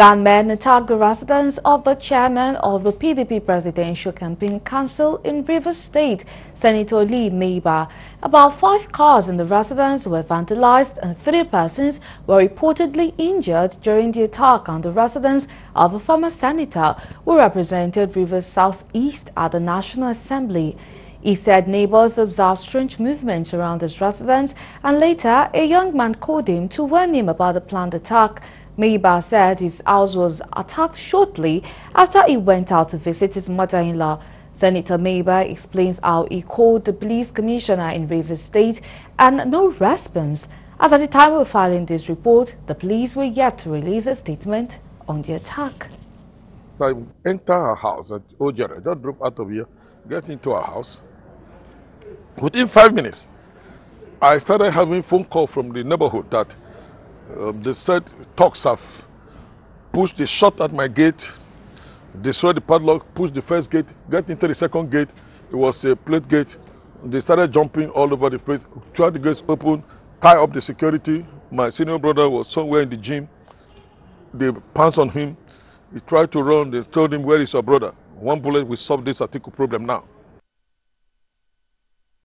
Gunmen attacked the residence of the chairman of the PDP Presidential Campaign Council in Rivers State, Senator Lee Maeba. About five cars in the residence were vandalized and three persons were reportedly injured during the attack on the residence of a former senator who represented Rivers Southeast at the National Assembly. He said neighbors observed strange movements around his residence and later a young man called him to warn him about the planned attack. Maeba said his house was attacked shortly after he went out to visit his mother-in-law. Senator Maeba explains how he called the police commissioner in Rivers State and no response. As at the time of filing this report, the police were yet to release a statement on the attack. I enter her house at Ojere, just drove out of here, get into her house. Within five minutes, I started having phone call from the neighborhood that um, they said talks have pushed the shot at my gate, destroyed the padlock, pushed the first gate, get into the second gate. It was a plate gate. They started jumping all over the place. Tried the gates open, tie up the security. My senior brother was somewhere in the gym. They pounced on him. He tried to run. They told him, where is your brother? One bullet will solve this article problem now.